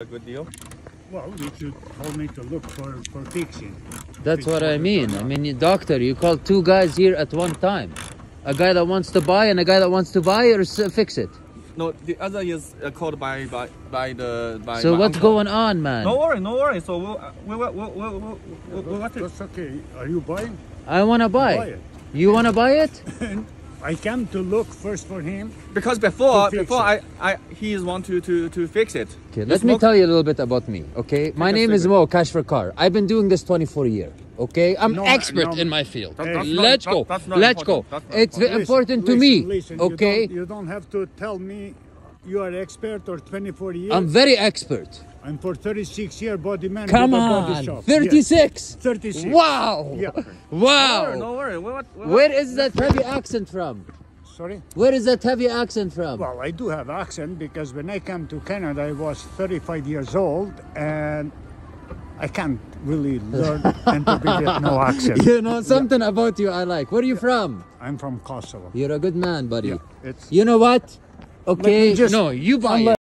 a good deal. Well, you should told me to look for, for fixing. That's what I mean. I mean, doctor, you called two guys here at one time. A guy that wants to buy and a guy that wants to buy or fix it. No, the other is uh, called by by by the by. So what's uncle. going on, man? No worry, no worry. So uh, we'll, we'll, we'll what is- That's okay. Are you buying? I want to buy. Buy it. You want to buy it? I came to look first for him. because before before. I I he is want to to to fix it. Okay, You let me tell you a little bit about me, okay? My a name is. Mo, Cash for Car. I've been doing this 24 years, okay? I'm No, expert no. in my field. That- Hey. that's Let's that- go. that's not Let's go. important. That's not It's important. very important to Listen, me, listen, okay? You don't, you don't have to tell me you are expert or 24 years. I'm very expert. I'm for 36 year body man. Come with a body on. shop. 36. Yes, 36. Wow. Yeah. No Wow. worry, no worry. What, what, Where is that heavy accent from? Sorry? Where is that heavy accent from? Well, I do have accent because when I came to Canada, I was 35 years old and I can't really learn and to be with no accent. You know, something about you I like. Where are you from? I'm from Kosovo. You're a good man, buddy. Yeah, it's You know what? Okay, just- no, you buy it.